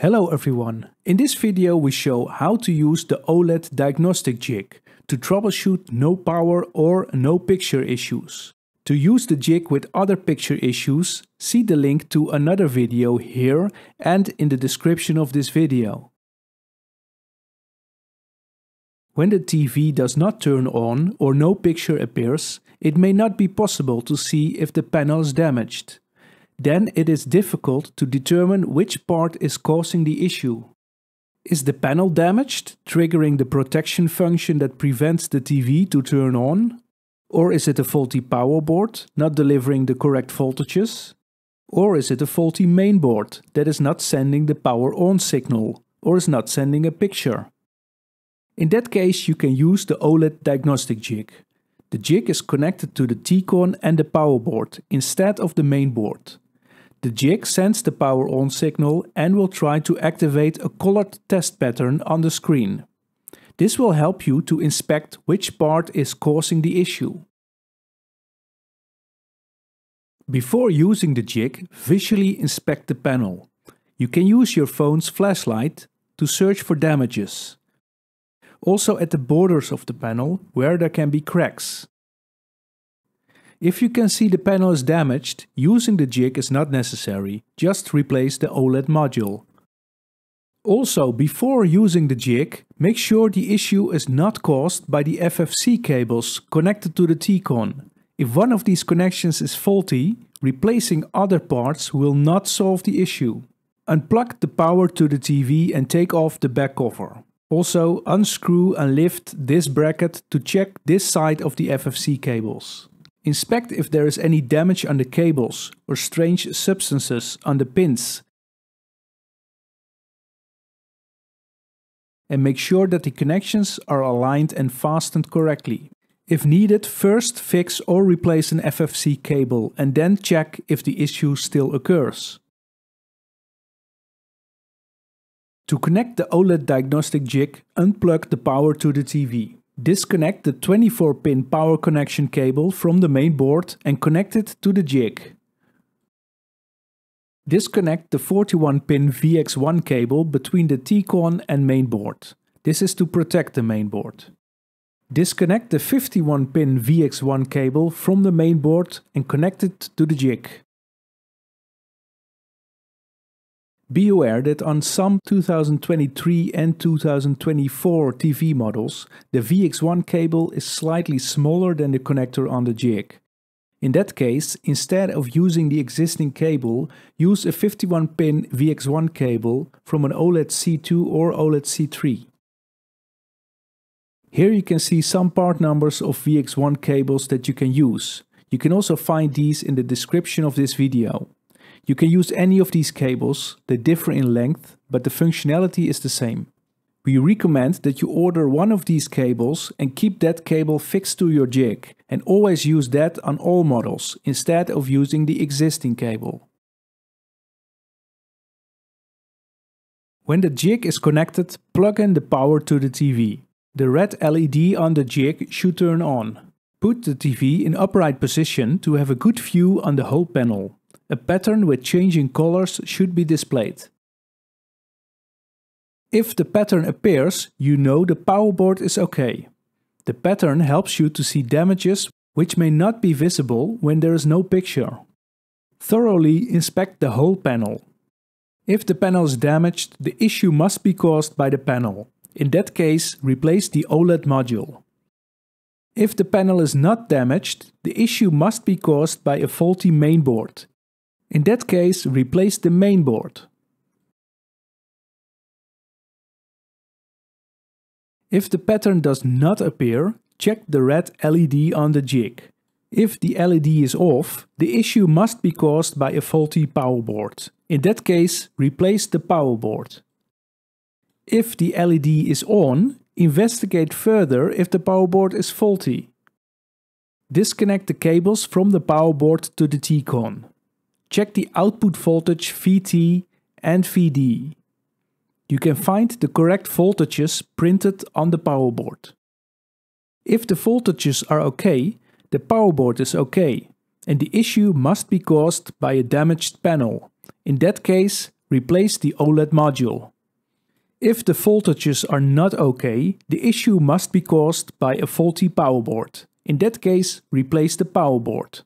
Hello everyone. In this video we show how to use the OLED diagnostic jig to troubleshoot no power or no picture issues. To use the jig with other picture issues, see the link to another video here and in the description of this video. When the TV does not turn on or no picture appears, it may not be possible to see if the panel is damaged then it is difficult to determine which part is causing the issue. Is the panel damaged, triggering the protection function that prevents the TV to turn on? Or is it a faulty power board, not delivering the correct voltages? Or is it a faulty mainboard that is not sending the power on signal, or is not sending a picture? In that case you can use the OLED diagnostic jig. The jig is connected to the T-con and the power board instead of the mainboard. The jig sends the power on signal and will try to activate a colored test pattern on the screen. This will help you to inspect which part is causing the issue. Before using the jig, visually inspect the panel. You can use your phone's flashlight to search for damages. Also at the borders of the panel where there can be cracks. If you can see the panel is damaged, using the jig is not necessary, just replace the OLED module. Also, before using the jig, make sure the issue is not caused by the FFC cables connected to the T-con. If one of these connections is faulty, replacing other parts will not solve the issue. Unplug the power to the TV and take off the back cover. Also, unscrew and lift this bracket to check this side of the FFC cables. Inspect if there is any damage on the cables or strange substances on the pins. And make sure that the connections are aligned and fastened correctly. If needed, first fix or replace an FFC cable and then check if the issue still occurs. To connect the OLED diagnostic jig, unplug the power to the TV. Disconnect the 24-pin power connection cable from the main board and connect it to the jig. Disconnect the 41-pin VX1 cable between the T-con and mainboard. This is to protect the mainboard. Disconnect the 51-pin VX1 cable from the mainboard and connect it to the jig. Be aware that on some 2023 and 2024 TV models, the VX1 cable is slightly smaller than the connector on the jig. In that case, instead of using the existing cable, use a 51-pin VX1 cable from an OLED C2 or OLED C3. Here you can see some part numbers of VX1 cables that you can use. You can also find these in the description of this video. You can use any of these cables, they differ in length, but the functionality is the same. We recommend that you order one of these cables and keep that cable fixed to your jig and always use that on all models instead of using the existing cable. When the jig is connected, plug in the power to the TV. The red LED on the jig should turn on. Put the TV in upright position to have a good view on the whole panel. A pattern with changing colors should be displayed. If the pattern appears, you know the power board is okay. The pattern helps you to see damages which may not be visible when there is no picture. Thoroughly inspect the whole panel. If the panel is damaged, the issue must be caused by the panel. In that case, replace the OLED module. If the panel is not damaged, the issue must be caused by a faulty mainboard. In that case, replace the main board. If the pattern does not appear, check the red LED on the jig. If the LED is off, the issue must be caused by a faulty power board. In that case, replace the power board. If the LED is on, investigate further if the power board is faulty. Disconnect the cables from the power board to the T-con check the output voltage VT and VD. You can find the correct voltages printed on the power board. If the voltages are okay, the power board is okay, and the issue must be caused by a damaged panel. In that case, replace the OLED module. If the voltages are not okay, the issue must be caused by a faulty power board. In that case, replace the power board.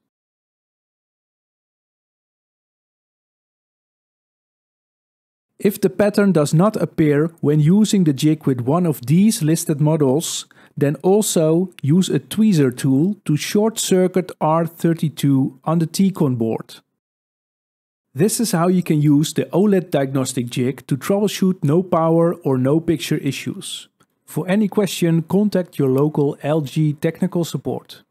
If the pattern does not appear when using the jig with one of these listed models, then also use a tweezer tool to short circuit R32 on the TCON board. This is how you can use the OLED diagnostic jig to troubleshoot no power or no picture issues. For any question, contact your local LG technical support.